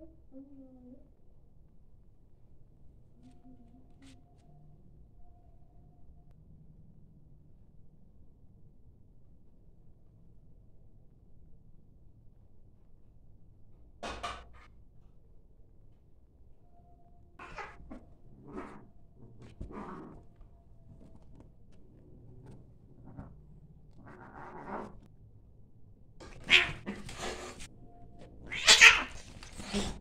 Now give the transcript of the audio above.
Okay, gonna- Hey.